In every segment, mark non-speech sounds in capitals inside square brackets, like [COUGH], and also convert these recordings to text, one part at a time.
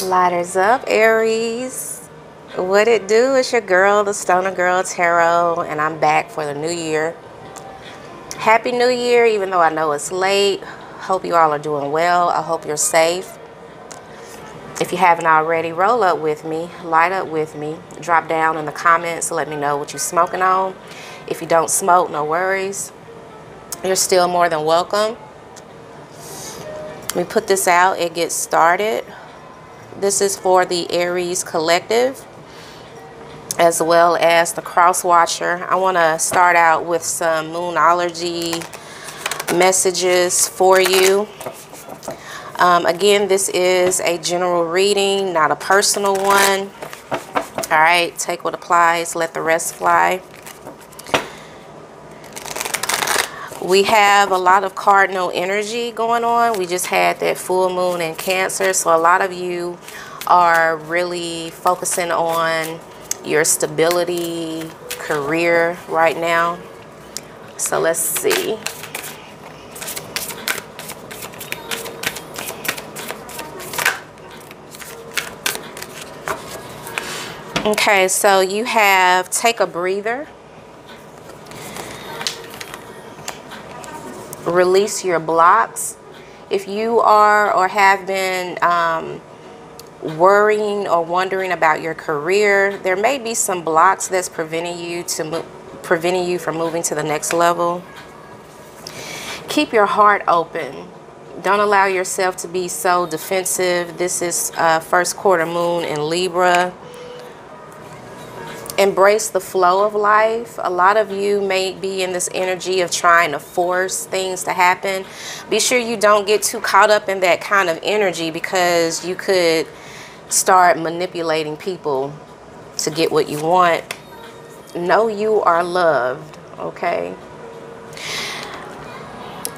Lighters up, Aries. What it do? It's your girl, the Stoner Girl Tarot, and I'm back for the new year. Happy New Year, even though I know it's late. Hope you all are doing well. I hope you're safe. If you haven't already, roll up with me, light up with me, drop down in the comments, let me know what you're smoking on. If you don't smoke, no worries. You're still more than welcome. Let me put this out, it gets started. This is for the Aries Collective as well as the Cross Watcher. I want to start out with some Moonology messages for you. Um, again, this is a general reading, not a personal one. All right, take what applies, let the rest fly. We have a lot of cardinal energy going on. We just had that full moon in Cancer, so a lot of you are really focusing on your stability, career right now. So let's see. Okay, so you have take a breather. Release your blocks. If you are or have been um, worrying or wondering about your career, there may be some blocks that's preventing you to preventing you from moving to the next level. Keep your heart open. Don't allow yourself to be so defensive. This is uh, first quarter moon in Libra embrace the flow of life. A lot of you may be in this energy of trying to force things to happen. Be sure you don't get too caught up in that kind of energy because you could start manipulating people to get what you want. Know you are loved, okay?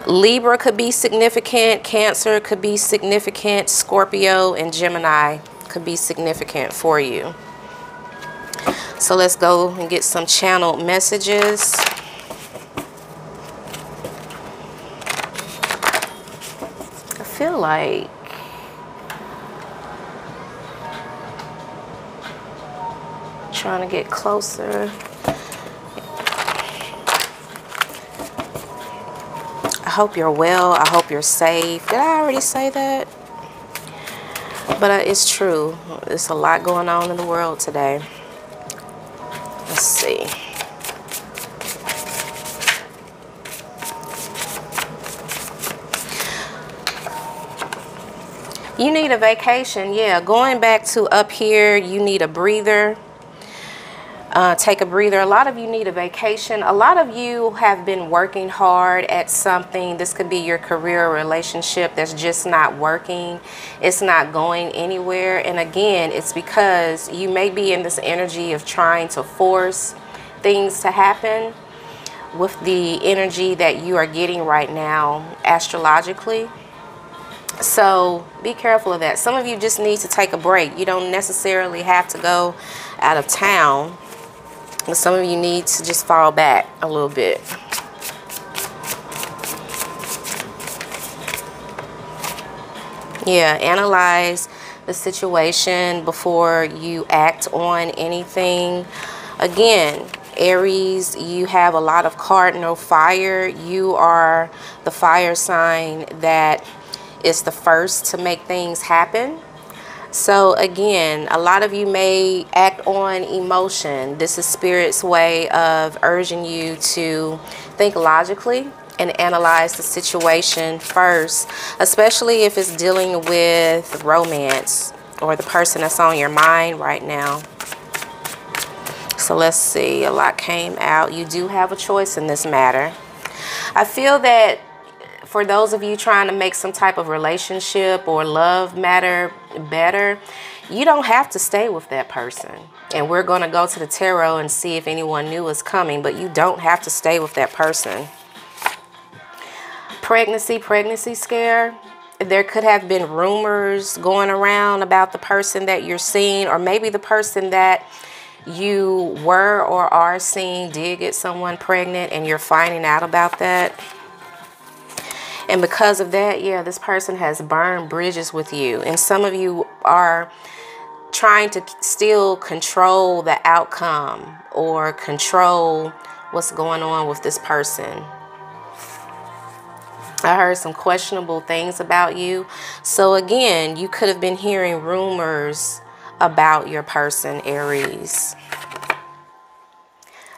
Libra could be significant, Cancer could be significant, Scorpio and Gemini could be significant for you. So let's go and get some channeled messages. I feel like trying to get closer. I hope you're well. I hope you're safe. Did I already say that? But uh, it's true. There's a lot going on in the world today. Let's see. You need a vacation. Yeah, going back to up here, you need a breather. Uh, take a breather. A lot of you need a vacation. A lot of you have been working hard at something. This could be your career or relationship that's just not working. It's not going anywhere. And again, it's because you may be in this energy of trying to force things to happen with the energy that you are getting right now astrologically. So be careful of that. Some of you just need to take a break. You don't necessarily have to go out of town some of you need to just fall back a little bit. Yeah, analyze the situation before you act on anything. Again, Aries, you have a lot of cardinal fire. You are the fire sign that is the first to make things happen. So again, a lot of you may act on emotion. This is Spirit's way of urging you to think logically and analyze the situation first, especially if it's dealing with romance or the person that's on your mind right now. So let's see, a lot came out. You do have a choice in this matter. I feel that for those of you trying to make some type of relationship or love matter better, you don't have to stay with that person. And we're going to go to the tarot and see if anyone new is coming, but you don't have to stay with that person. Pregnancy, pregnancy scare. There could have been rumors going around about the person that you're seeing, or maybe the person that you were or are seeing did get someone pregnant and you're finding out about that. And because of that, yeah, this person has burned bridges with you. And some of you are trying to still control the outcome or control what's going on with this person. I heard some questionable things about you. So, again, you could have been hearing rumors about your person, Aries.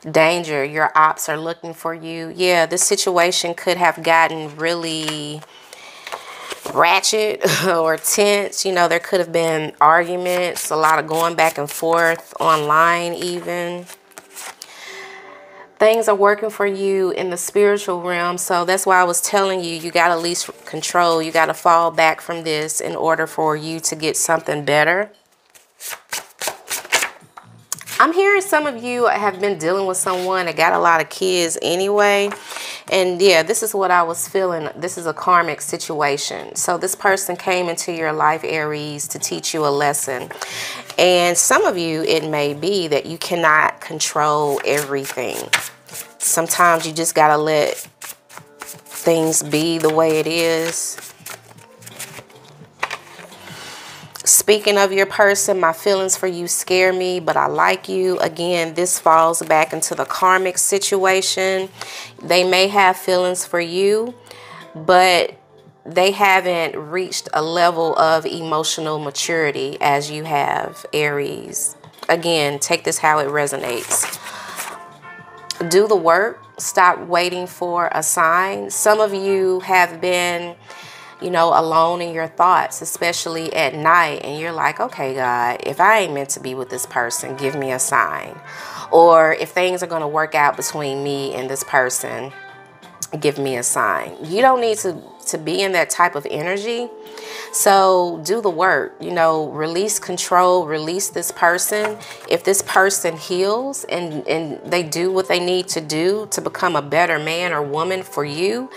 Danger, your ops are looking for you. Yeah, this situation could have gotten really ratchet [LAUGHS] or tense. You know, there could have been arguments, a lot of going back and forth online, even. Things are working for you in the spiritual realm. So that's why I was telling you, you got to least control. You got to fall back from this in order for you to get something better. I'm hearing some of you have been dealing with someone that got a lot of kids anyway. And yeah, this is what I was feeling. This is a karmic situation. So this person came into your life, Aries, to teach you a lesson. And some of you, it may be that you cannot control everything. Sometimes you just got to let things be the way it is. Speaking of your person, my feelings for you scare me, but I like you. Again, this falls back into the karmic situation. They may have feelings for you, but they haven't reached a level of emotional maturity as you have, Aries. Again, take this how it resonates. Do the work. Stop waiting for a sign. Some of you have been you know, alone in your thoughts, especially at night, and you're like, okay, God, if I ain't meant to be with this person, give me a sign. Or if things are going to work out between me and this person, give me a sign. You don't need to, to be in that type of energy. So do the work, you know, release control, release this person. If this person heals and, and they do what they need to do to become a better man or woman for you,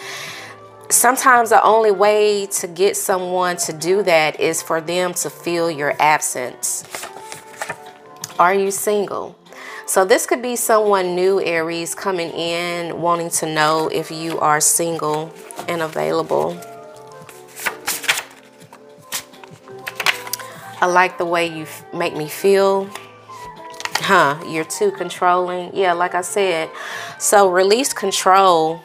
sometimes the only way to get someone to do that is for them to feel your absence. Are you single? So this could be someone new, Aries, coming in, wanting to know if you are single and available. I like the way you make me feel. Huh, you're too controlling. Yeah, like I said. So release control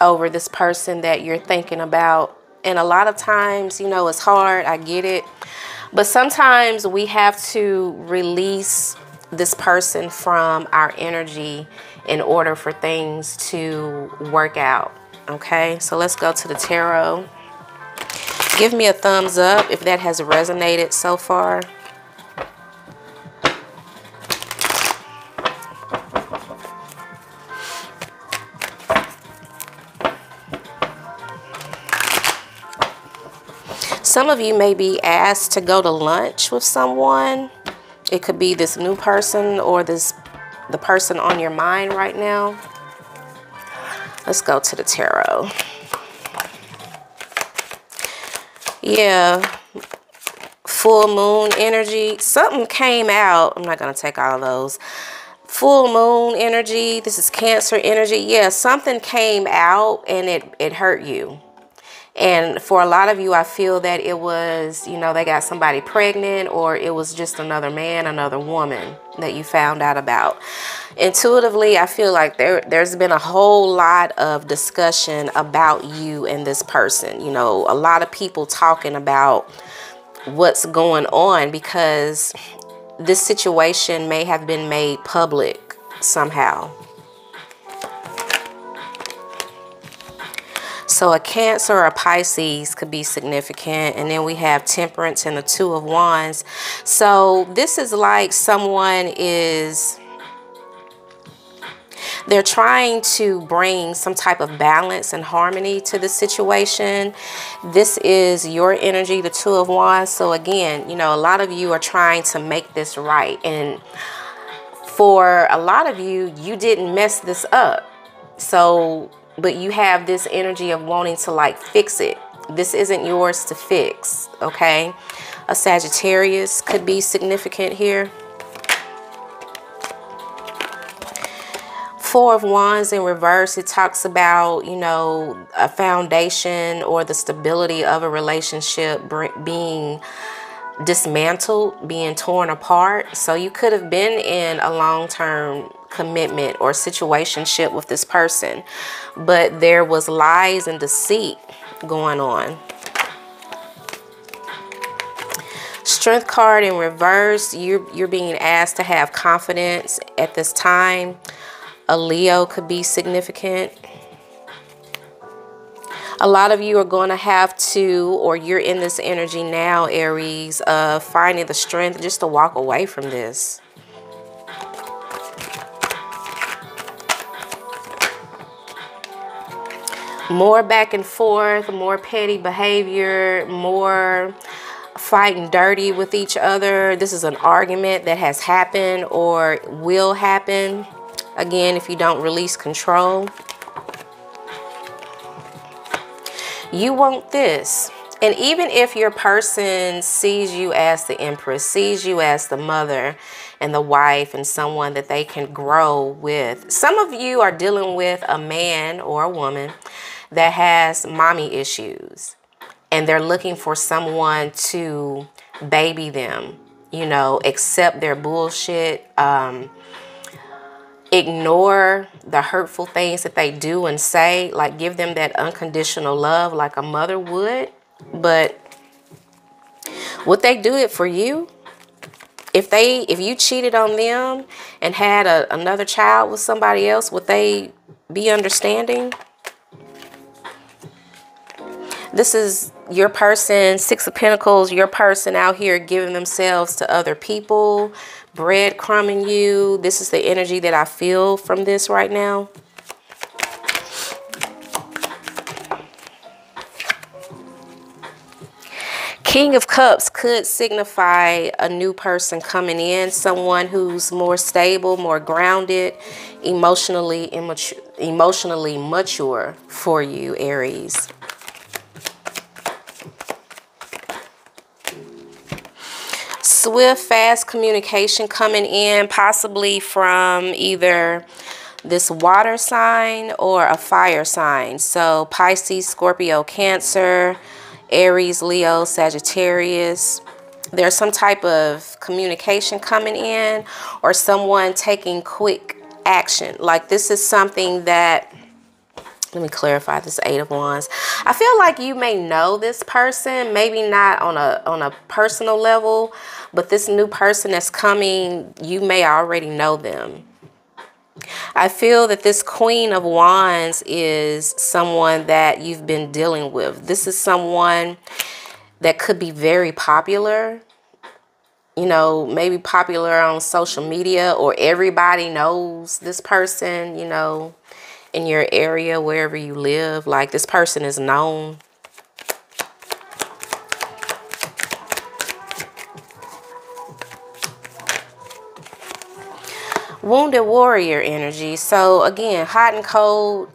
over this person that you're thinking about. And a lot of times, you know, it's hard. I get it. But sometimes we have to release this person from our energy in order for things to work out. Okay, so let's go to the tarot. Give me a thumbs up if that has resonated so far. Some of you may be asked to go to lunch with someone. It could be this new person or this the person on your mind right now. Let's go to the tarot. Yeah, full moon energy. Something came out. I'm not going to take all those. Full moon energy. This is cancer energy. Yeah, something came out and it, it hurt you. And for a lot of you, I feel that it was, you know, they got somebody pregnant or it was just another man, another woman that you found out about. Intuitively, I feel like there, there's been a whole lot of discussion about you and this person. You know, a lot of people talking about what's going on because this situation may have been made public somehow. So a Cancer or a Pisces could be significant. And then we have Temperance and the Two of Wands. So this is like someone is they're trying to bring some type of balance and harmony to the situation. This is your energy, the Two of Wands. So again, you know, a lot of you are trying to make this right. And for a lot of you, you didn't mess this up. So but you have this energy of wanting to like fix it. This isn't yours to fix, okay? A Sagittarius could be significant here. Four of Wands in reverse, it talks about, you know, a foundation or the stability of a relationship being dismantled, being torn apart. So you could have been in a long term commitment or situationship with this person, but there was lies and deceit going on. Strength card in reverse, you're, you're being asked to have confidence at this time. A Leo could be significant. A lot of you are going to have to, or you're in this energy now, Aries, of finding the strength just to walk away from this. More back and forth, more petty behavior, more fighting dirty with each other. This is an argument that has happened or will happen. Again, if you don't release control. You want this. And even if your person sees you as the empress, sees you as the mother and the wife and someone that they can grow with, some of you are dealing with a man or a woman that has mommy issues and they're looking for someone to baby them, you know, accept their bullshit, um, ignore the hurtful things that they do and say, like give them that unconditional love like a mother would. But would they do it for you? If they if you cheated on them and had a, another child with somebody else, would they be understanding? This is your person, Six of Pentacles, your person out here giving themselves to other people, breadcrumbing you. This is the energy that I feel from this right now. King of Cups could signify a new person coming in, someone who's more stable, more grounded, emotionally emotionally mature for you, Aries. Swift, fast communication coming in, possibly from either this water sign or a fire sign. So Pisces, Scorpio, Cancer, Aries, Leo, Sagittarius. There's some type of communication coming in or someone taking quick action. Like this is something that let me clarify this eight of wands i feel like you may know this person maybe not on a on a personal level but this new person that's coming you may already know them i feel that this queen of wands is someone that you've been dealing with this is someone that could be very popular you know maybe popular on social media or everybody knows this person you know in your area, wherever you live. Like this person is known. Wounded warrior energy. So again, hot and cold,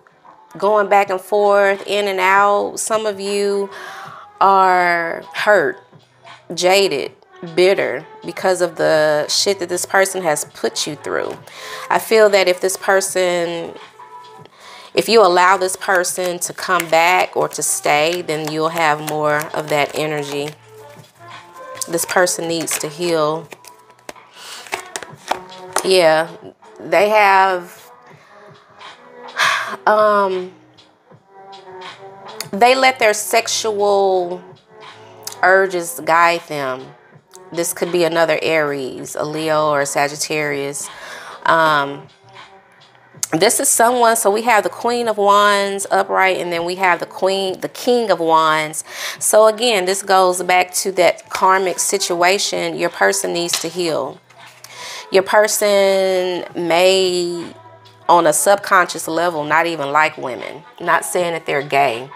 going back and forth, in and out. Some of you are hurt, jaded, bitter because of the shit that this person has put you through. I feel that if this person if you allow this person to come back or to stay, then you'll have more of that energy. This person needs to heal. Yeah, they have, um, they let their sexual urges guide them. This could be another Aries, a Leo, or a Sagittarius. Um, this is someone so we have the queen of wands upright and then we have the queen the king of wands so again this goes back to that karmic situation your person needs to heal your person may on a subconscious level not even like women not saying that they're gay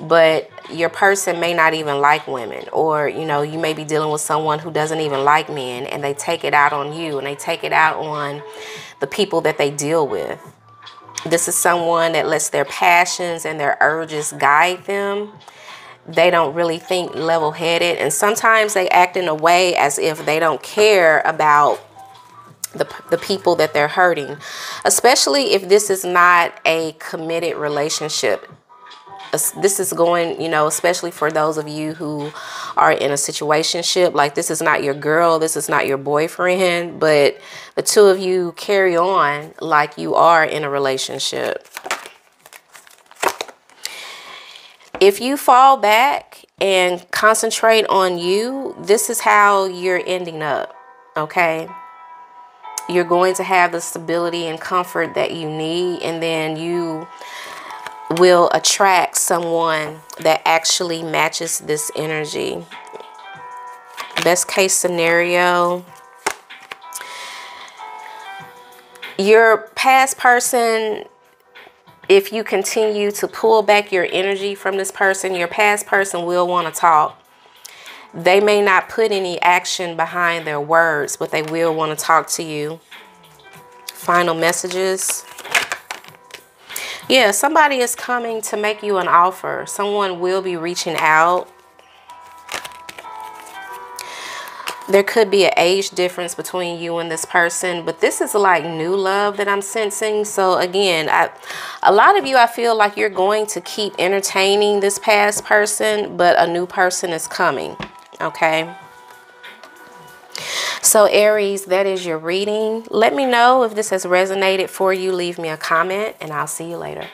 but your person may not even like women or you know you may be dealing with someone who doesn't even like men and they take it out on you and they take it out on the people that they deal with. This is someone that lets their passions and their urges guide them. They don't really think level headed, and sometimes they act in a way as if they don't care about the, the people that they're hurting, especially if this is not a committed relationship. this is going, you know, especially for those of you who are in a situationship. Like this is not your girl, this is not your boyfriend, but the two of you carry on like you are in a relationship. If you fall back and concentrate on you, this is how you're ending up, okay? You're going to have the stability and comfort that you need, and then you will attract someone that actually matches this energy. Best case scenario, your past person, if you continue to pull back your energy from this person, your past person will want to talk. They may not put any action behind their words, but they will want to talk to you. Final messages. Yeah, somebody is coming to make you an offer. Someone will be reaching out. There could be an age difference between you and this person, but this is like new love that I'm sensing. So again, I, a lot of you, I feel like you're going to keep entertaining this past person, but a new person is coming, okay? So Aries, that is your reading. Let me know if this has resonated for you. Leave me a comment and I'll see you later.